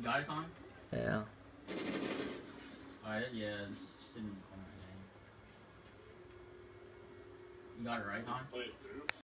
You got it, Con? Yeah. Alright, yeah, it's sitting in the corner. You got it right, Con? Wait.